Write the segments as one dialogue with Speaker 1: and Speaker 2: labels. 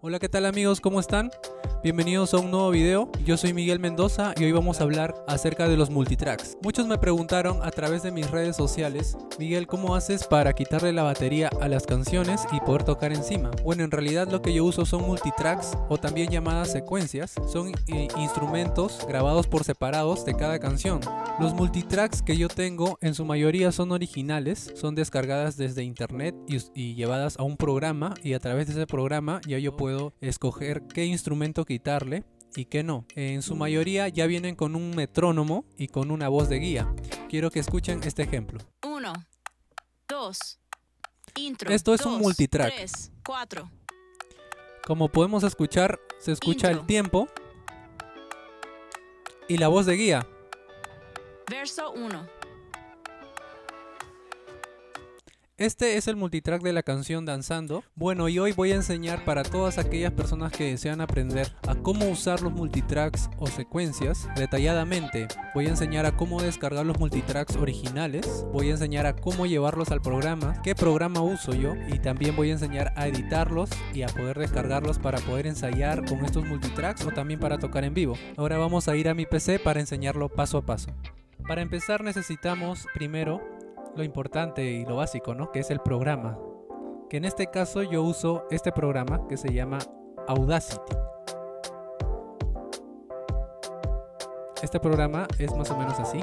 Speaker 1: Hola, ¿qué tal amigos? ¿Cómo están? Bienvenidos a un nuevo video. Yo soy Miguel Mendoza y hoy vamos a hablar acerca de los multitracks. Muchos me preguntaron a través de mis redes sociales, Miguel, ¿cómo haces para quitarle la batería a las canciones y poder tocar encima? Bueno, en realidad lo que yo uso son multitracks o también llamadas secuencias. Son eh, instrumentos grabados por separados de cada canción. Los multitracks que yo tengo en su mayoría son originales, son descargadas desde internet y, y llevadas a un programa y a través de ese programa ya yo puedo escoger qué instrumento quitarle y qué no. En su mayoría ya vienen con un metrónomo y con una voz de guía. Quiero que escuchen este ejemplo.
Speaker 2: 1, 2, intro.
Speaker 1: Esto es un multitrack.
Speaker 2: 3, 4.
Speaker 1: Como podemos escuchar, se escucha
Speaker 2: Intro.
Speaker 1: el tiempo y la voz de guía.
Speaker 2: Verso 1.
Speaker 1: Este es el multitrack de la canción Danzando. Bueno, y hoy voy a enseñar para todas aquellas personas que desean aprender a cómo usar los multitracks o secuencias detalladamente. Voy a enseñar a cómo descargar los multitracks originales. Voy a enseñar a cómo llevarlos al programa, qué programa uso yo y también voy a enseñar a editarlos y a poder descargarlos para poder ensayar con estos multitracks o también para tocar en vivo. Ahora vamos a ir a mi PC para enseñarlo paso a paso. Para empezar necesitamos primero lo importante y lo básico, ¿no? Que es el programa. Que en este caso yo uso este programa que se llama Audacity. Este programa es más o menos así.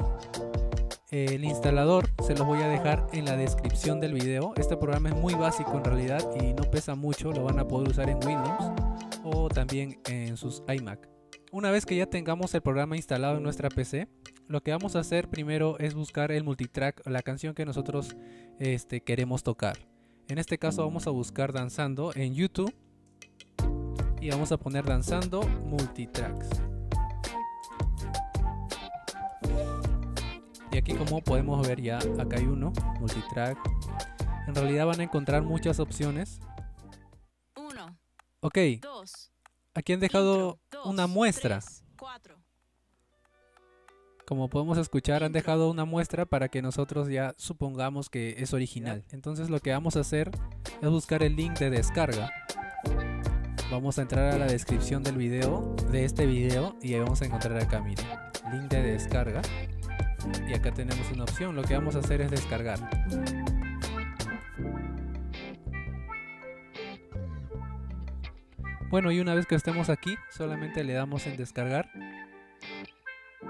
Speaker 1: El instalador se los voy a dejar en la descripción del video. Este programa es muy básico en realidad y no pesa mucho. Lo van a poder usar en Windows o también en sus iMac. Una vez que ya tengamos el programa instalado en nuestra PC, lo que vamos a hacer primero es buscar el multitrack, la canción que nosotros este, queremos tocar. En este caso vamos a buscar Danzando en YouTube y vamos a poner Danzando Multitracks. Y aquí como podemos ver ya, acá hay uno, multitrack. En realidad van a encontrar muchas opciones.
Speaker 2: 1,
Speaker 1: Ok,
Speaker 2: 2.
Speaker 1: aquí han dejado una muestra.
Speaker 2: 4.
Speaker 1: Como podemos escuchar, han dejado una muestra para que nosotros ya supongamos que es original. Entonces lo que vamos a hacer es buscar el link de descarga. Vamos a entrar a la descripción del video, de este video, y ahí vamos a encontrar acá, miren, link de descarga. Y acá tenemos una opción, lo que vamos a hacer es descargar. Bueno, y una vez que estemos aquí, solamente le damos en descargar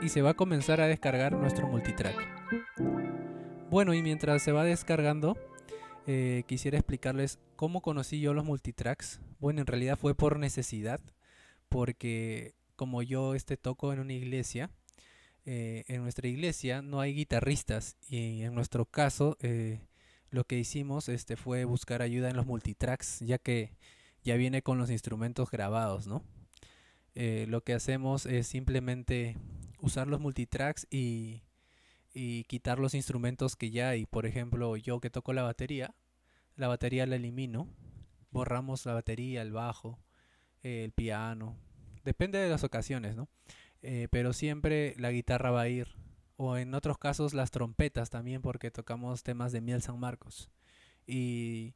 Speaker 1: y se va a comenzar a descargar nuestro multitrack. Bueno, y mientras se va descargando, eh, quisiera explicarles cómo conocí yo los multitracks. Bueno, en realidad fue por necesidad, porque como yo este toco en una iglesia, eh, en nuestra iglesia no hay guitarristas y en nuestro caso eh, lo que hicimos este, fue buscar ayuda en los multitracks, ya que ya viene con los instrumentos grabados, ¿no? Eh, lo que hacemos es simplemente usar los multitracks y, y quitar los instrumentos que ya hay. Por ejemplo, yo que toco la batería, la batería la elimino, borramos la batería, el bajo, el piano, depende de las ocasiones, ¿no? Eh, pero siempre la guitarra va a ir, o en otros casos las trompetas también, porque tocamos temas de Miel San Marcos. Y,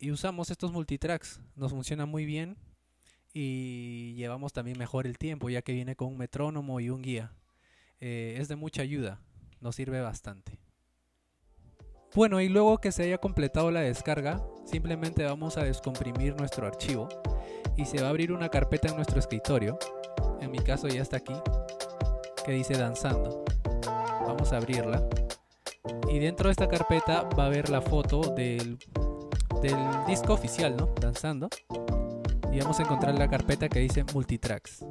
Speaker 1: y usamos estos multitracks, nos funciona muy bien y llevamos también mejor el tiempo, ya que viene con un metrónomo y un guía. Eh, es de mucha ayuda, nos sirve bastante. Bueno, y luego que se haya completado la descarga, simplemente vamos a descomprimir nuestro archivo y se va a abrir una carpeta en nuestro escritorio. En mi caso ya está aquí, que dice danzando. Vamos a abrirla. Y dentro de esta carpeta va a haber la foto del, del disco oficial, ¿no? Danzando. Y vamos a encontrar la carpeta que dice multitracks.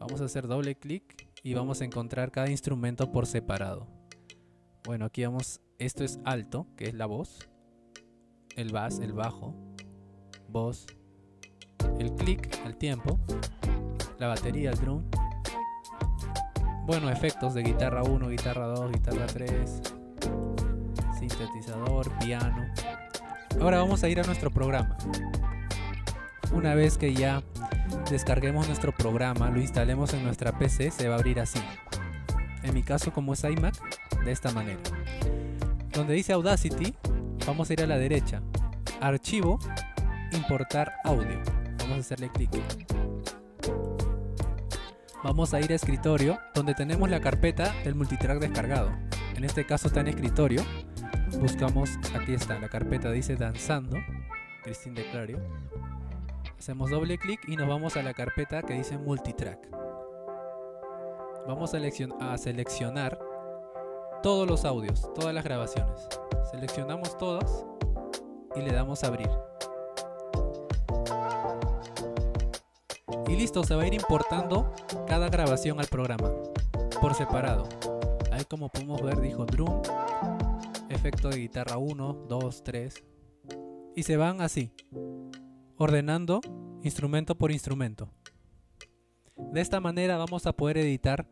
Speaker 1: Vamos a hacer doble clic y vamos a encontrar cada instrumento por separado. Bueno, aquí vamos, esto es alto, que es la voz, el bass, el bajo, voz, el clic, el tiempo, la batería, el drum. Bueno, efectos de guitarra 1, guitarra 2, guitarra 3, sintetizador, piano. Ahora vamos a ir a nuestro programa. Una vez que ya descarguemos nuestro programa, lo instalemos en nuestra PC, se va a abrir así. En mi caso, como es iMac, de esta manera. Donde dice Audacity, vamos a ir a la derecha. Archivo, importar audio. vamos a hacerle clic. Vamos a ir a escritorio, donde tenemos la carpeta del multitrack descargado. En este caso está en escritorio. Buscamos, aquí está, la carpeta dice Danzando, Christine de Clario. Hacemos doble clic y nos vamos a la carpeta que dice Multitrack. Vamos a, seleccionar todos los audios, todas las grabaciones. Seleccionamos todas y le damos a abrir. Y listo, se va a ir importando cada grabación al programa por separado. Ahí como podemos ver dijo drum, efecto de guitarra 1, 2, 3. Y se van así, ordenando instrumento por instrumento. De esta manera vamos a poder editar,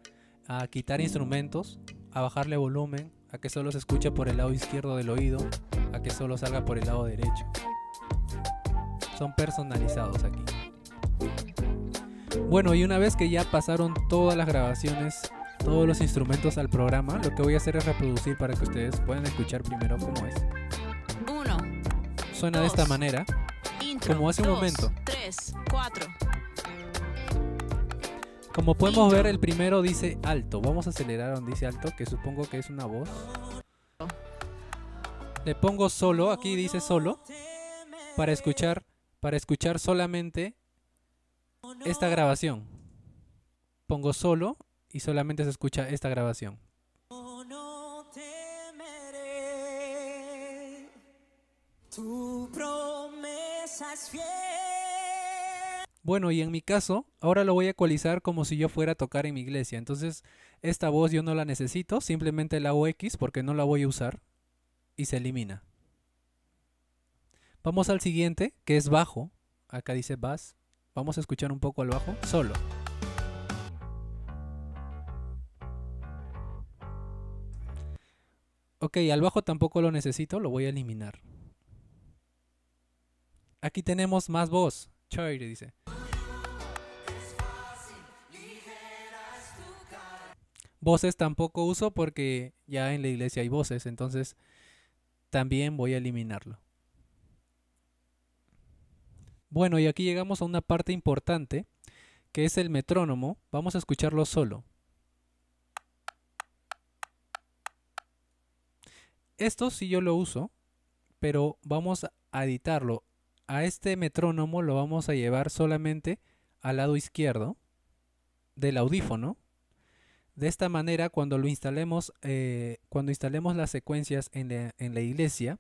Speaker 1: a quitar instrumentos, a bajarle volumen, a que solo se escuche por el lado izquierdo del oído, a que solo salga por el lado derecho. Son personalizados aquí. Bueno, y una vez que ya pasaron todas las grabaciones, todos los instrumentos al programa, lo que voy a hacer es reproducir para que ustedes puedan escuchar primero cómo es.
Speaker 2: Uno.
Speaker 1: Suena de esta manera, como hace un momento.
Speaker 2: Tres, cuatro.
Speaker 1: Como podemos ver, el primero dice alto. Vamos a acelerar donde dice alto, que supongo que es una voz. Le pongo solo, aquí dice solo, para escuchar, para escuchar solamente esta grabación. Pongo solo y solamente se escucha esta grabación. Bueno, y en mi caso, ahora lo voy a ecualizar como si yo fuera a tocar en mi iglesia. Entonces, esta voz yo no la necesito, simplemente la hago X porque no la voy a usar y se elimina. Vamos al siguiente, que es bajo. Acá dice bass. Vamos a escuchar un poco al bajo, solo. Ok, al bajo tampoco lo necesito, lo voy a eliminar. Aquí tenemos más voz. Choir dice. Voces tampoco uso porque ya en la iglesia hay voces, entonces también voy a eliminarlo. Bueno, y aquí llegamos a una parte importante, que es el metrónomo. Vamos a escucharlo solo. Esto sí yo lo uso, pero vamos a editarlo. A este metrónomo lo vamos a llevar solamente al lado izquierdo del audífono. De esta manera, cuando lo instalemos, eh, cuando instalemos las secuencias en la iglesia,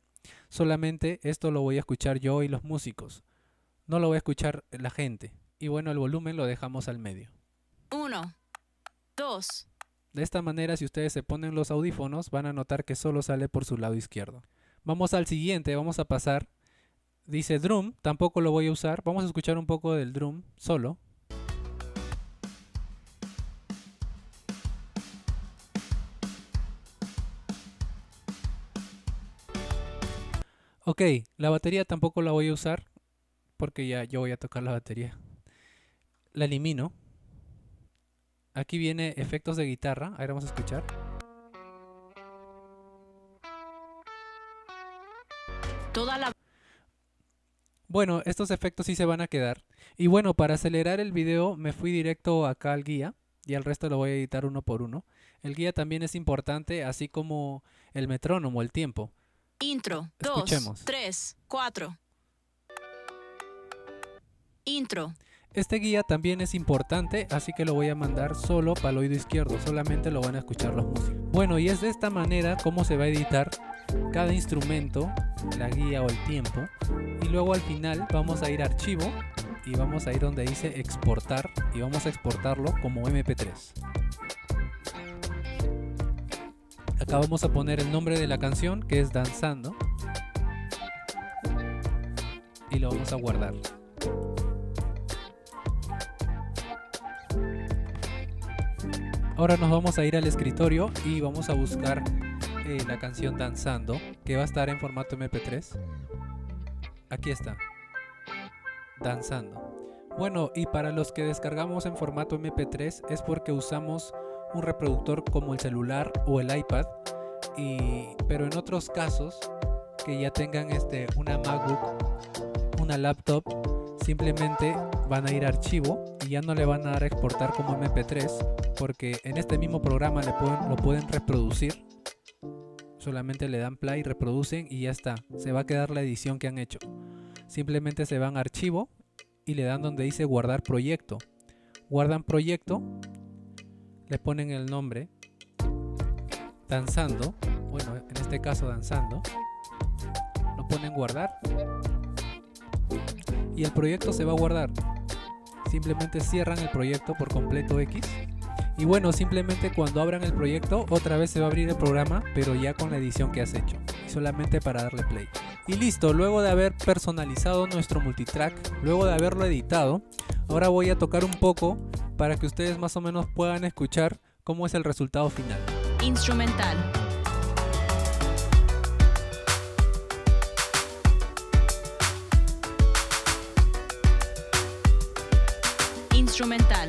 Speaker 1: solamente esto lo voy a escuchar yo y los músicos no lo voy a escuchar la gente. Y bueno, el volumen lo dejamos al medio.
Speaker 2: Uno, dos.
Speaker 1: De esta manera, si ustedes se ponen los audífonos, van a notar que solo sale por su lado izquierdo. Vamos al siguiente, vamos a pasar. Dice drum, tampoco lo voy a usar. Vamos a escuchar un poco del drum solo. Ok, la batería tampoco la voy a usar porque ya yo voy a tocar la batería. La elimino. Aquí viene efectos de guitarra. Ahora vamos a escuchar.
Speaker 2: Toda la
Speaker 1: bueno, estos efectos sí se van a quedar. Y bueno, para acelerar el video me fui directo acá al guía y al resto lo voy a editar uno por uno. El guía también es importante, así como el metrónomo, el tiempo.
Speaker 2: Intro, Escuchemos. dos, tres, cuatro. Intro.
Speaker 1: Este guía también es importante, así que lo voy a mandar solo para el oído izquierdo, solamente lo van a escuchar los músicos. Bueno, y es de esta manera como se va a editar cada instrumento, la guía o el tiempo. Y luego al final vamos a ir a archivo y vamos a ir donde dice exportar y vamos a exportarlo como MP3. Acá vamos a poner el nombre de la canción que es Danzando y lo vamos a guardar. Ahora nos vamos a ir al escritorio y vamos a buscar eh, la canción Danzando, que va a estar en formato MP3. Aquí está. Danzando. Bueno, y para los que descargamos en formato MP3 es porque usamos un reproductor como el celular o el iPad. Y, pero en otros casos que ya tengan este, una MacBook, una laptop, simplemente van a ir a archivo y ya no le van a dar a exportar como MP3 porque en este mismo programa le pueden, lo pueden reproducir. Solamente le dan play, reproducen y ya está. Se va a quedar la edición que han hecho. Simplemente se van a archivo y le dan donde dice guardar proyecto. Guardan proyecto, le ponen el nombre danzando, bueno, en este caso danzando, lo ponen guardar y el proyecto se va a guardar. Simplemente cierran el proyecto por completo X. Y bueno, simplemente cuando abran el proyecto, otra vez se va a abrir el programa, pero ya con la edición que has hecho. Solamente para darle play. Y listo, luego de haber personalizado nuestro multitrack, luego de haberlo editado, ahora voy a tocar un poco para que ustedes más o menos puedan escuchar cómo es el resultado final.
Speaker 2: Instrumental. Instrumental.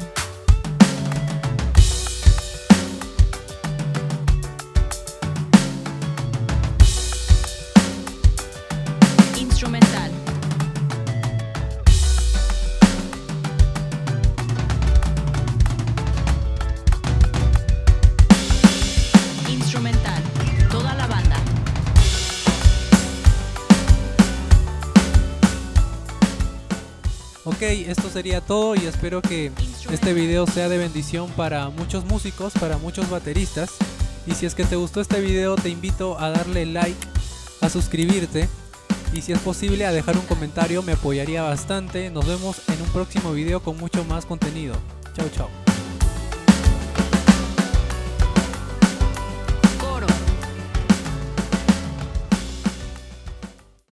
Speaker 1: Ok, esto sería todo y espero que este video sea de bendición para muchos músicos, para muchos bateristas. Y si es que te gustó este video te invito a darle like, a suscribirte y si es posible a dejar un comentario me apoyaría bastante. Nos vemos en un próximo video con mucho más contenido. Chao chao.